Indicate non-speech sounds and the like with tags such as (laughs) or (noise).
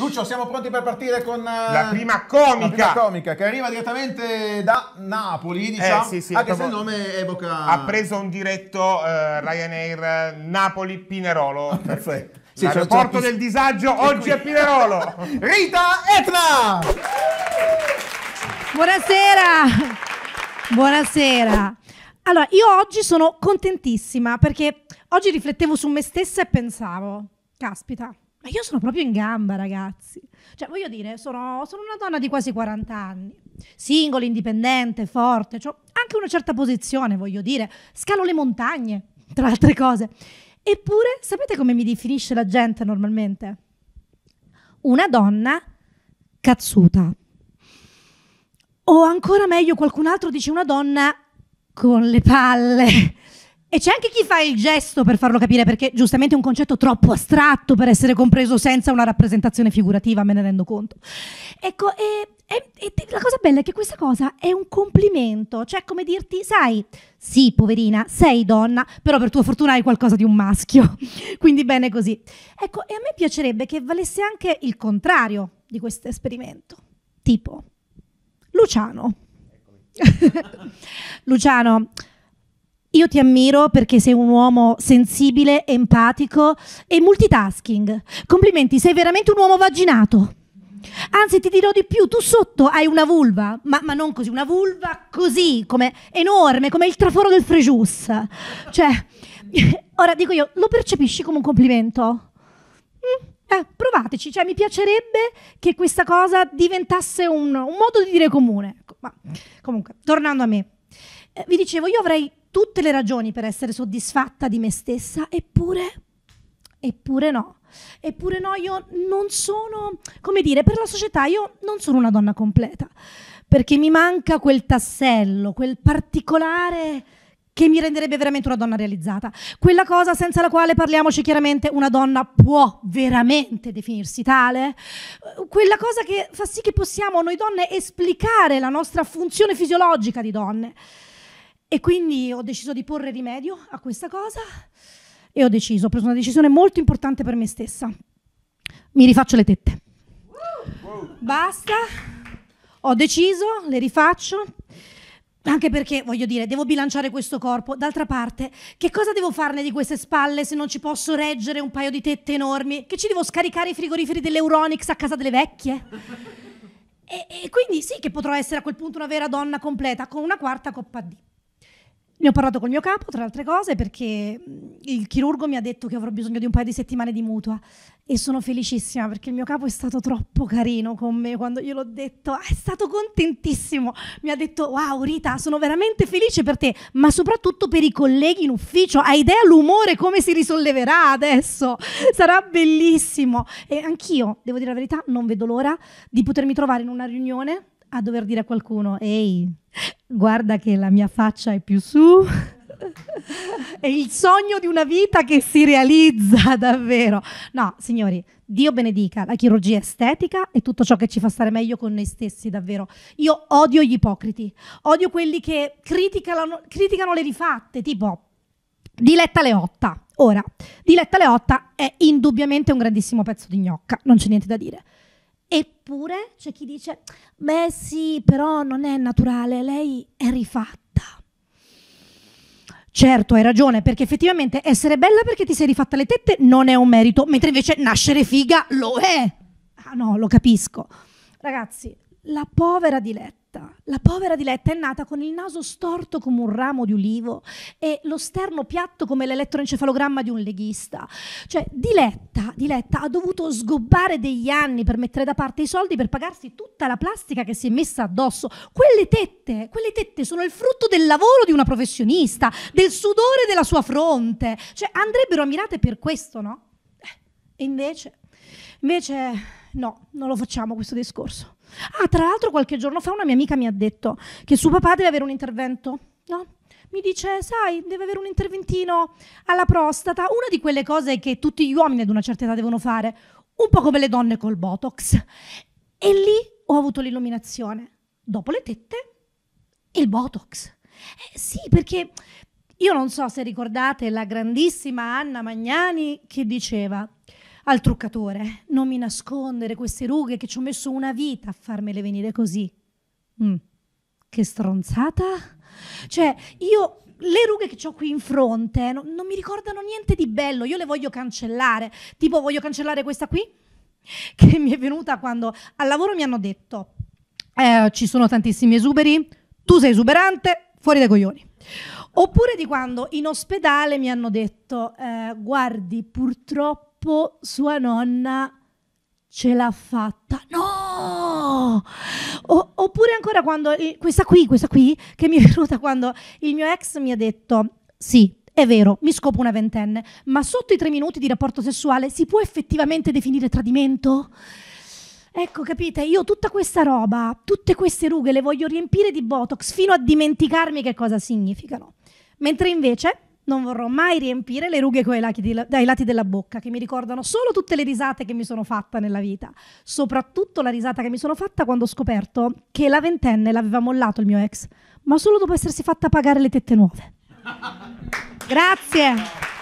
Lucio, siamo pronti per partire con eh, La prima comica. la prima comica che arriva direttamente da Napoli, diciamo, Eh, sì, sì, anche se il nome evoca... Ha preso un diretto eh, Ryanair eh, Napoli-Pinerolo. Perfetto. Sì, L'aeroporto c'è- del disagio oggi è Pinerolo. (laughs) Rita Etna! Buonasera! Buonasera! Allora, io oggi sono contentissima perché oggi riflettevo su me stessa e pensavo, caspita, ma io sono proprio in gamba, ragazzi. Cioè, voglio dire, sono, sono una donna di quasi 40 anni, singola, indipendente, forte, ho anche una certa posizione, voglio dire, scalo le montagne, tra altre cose. Eppure, sapete come mi definisce la gente normalmente? Una donna cazzuta. O ancora meglio, qualcun altro dice una donna con le palle. E c'è anche chi fa il gesto per farlo capire, perché giustamente è un concetto troppo astratto per essere compreso senza una rappresentazione figurativa, me ne rendo conto. Ecco, e, e- e la cosa bella è che questa cosa è un complimento, cioè come dirti, sai, sì, poverina, sei donna, però per tua fortuna hai qualcosa di un maschio, (laughs) quindi bene così. Ecco, e a me piacerebbe che valesse anche il contrario di questo esperimento, tipo Luciano. (laughs) Luciano, io ti ammiro perché sei un uomo sensibile, empatico e multitasking. Complimenti, sei veramente un uomo vaginato. Anzi, ti dirò di più, tu sotto hai una vulva, ma, ma non così, una vulva così, come enorme, come il traforo del Frejus. Cioè, (laughs) ora dico io, lo percepisci come un complimento? Mm, eh, provateci, cioè mi piacerebbe che questa cosa diventasse un, un modo di dire comune. Ma comunque, tornando a me, eh, vi dicevo, io avrei tutte le ragioni per essere soddisfatta di me stessa, eppure, eppure no. Eppure no, io non sono, come dire, per la società io non sono una donna completa, perché mi manca quel tassello, quel particolare che mi renderebbe veramente una donna realizzata. Quella cosa senza la quale, parliamoci chiaramente, una donna può veramente definirsi tale. Quella cosa che fa sì che possiamo noi donne esplicare la nostra funzione fisiologica di donne. E quindi ho deciso di porre rimedio a questa cosa e ho deciso, ho preso una decisione molto importante per me stessa. Mi rifaccio le tette. Basta. Ho deciso, le rifaccio. Anche perché, voglio dire, devo bilanciare questo corpo. D'altra parte, che cosa devo farne di queste spalle se non ci posso reggere un paio di tette enormi? Che ci devo scaricare i frigoriferi dell'Euronix a casa delle vecchie? E, e quindi sì che potrò essere a quel punto una vera donna completa con una quarta coppa D. Ne ho parlato col mio capo, tra altre cose, perché mh, il chirurgo mi ha detto che avrò bisogno di un paio di settimane di mutua e sono felicissima perché il mio capo è stato troppo carino con me quando gliel'ho detto, è stato contentissimo. Mi ha detto "Wow, Rita, sono veramente felice per te, ma soprattutto per i colleghi in ufficio. Hai idea l'umore come si risolleverà adesso? Sarà bellissimo". E anch'io, devo dire la verità, non vedo l'ora di potermi trovare in una riunione a dover dire a qualcuno "Ehi, guarda che la mia faccia è più su". è il sogno di una vita che si realizza (laughs) davvero. No, signori, Dio benedica la chirurgia estetica e tutto ciò che ci fa stare meglio con noi stessi, davvero. Io odio gli ipocriti, odio quelli che criticano, criticano le rifatte, tipo Diletta Leotta. Ora, Diletta Leotta è indubbiamente un grandissimo pezzo di gnocca, non c'è niente da dire. Eppure c'è chi dice, beh sì, però non è naturale, lei è rifatta. Certo, hai ragione, perché effettivamente essere bella perché ti sei rifatta le tette non è un merito, mentre invece nascere figa lo è. Ah no, lo capisco. Ragazzi, la povera Diletta, la povera Diletta è nata con il naso storto come un ramo di ulivo e lo sterno piatto come l'elettroencefalogramma di un leghista. Cioè, Diletta, Diletta ha dovuto sgobbare degli anni per mettere da parte i soldi per pagarsi tutta la plastica che si è messa addosso. Quelle tette, quelle tette sono il frutto del lavoro di una professionista, del sudore della sua fronte. Cioè, andrebbero ammirate per questo, no? Eh, E invece, invece no, non lo facciamo questo discorso. Ah, tra l'altro qualche giorno fa una mia amica mi ha detto che suo papà deve avere un intervento, no? Mi dice, sai, deve avere un interventino alla prostata, una di quelle cose che tutti gli uomini ad una certa età devono fare, un po' come le donne col Botox. E lì ho avuto l'illuminazione. Dopo le tette, il Botox. Eh, sì, perché io non so se ricordate la grandissima Anna Magnani che diceva al truccatore, non mi nascondere queste rughe che ci ho messo una vita a farmele venire così. Mm, che stronzata. Cioè, io le rughe che ho qui in fronte non, non mi ricordano niente di bello, io le voglio cancellare. Tipo, voglio cancellare questa qui, che mi è venuta quando al lavoro mi hanno detto eh, ci sono tantissimi esuberi, tu sei esuberante, fuori dai coglioni. Oppure di quando in ospedale mi hanno detto eh, guardi, purtroppo sua nonna ce l'ha fatta. No! O- oppure ancora quando questa qui, questa qui che mi è (laughs) venuta quando il mio ex mi ha detto sì, è vero, mi scopo una ventenne, ma sotto i tre minuti di rapporto sessuale si può effettivamente definire tradimento? Ecco, capite, io tutta questa roba, tutte queste rughe le voglio riempire di Botox fino a dimenticarmi che cosa significano. Mentre invece non vorrò mai riempire le rughe dai lati della bocca, che mi ricordano solo tutte le risate che mi sono fatta nella vita. Soprattutto la risata che mi sono fatta quando ho scoperto che la ventenne l'aveva mollato il mio ex, ma solo dopo essersi fatta pagare le tette nuove. Grazie.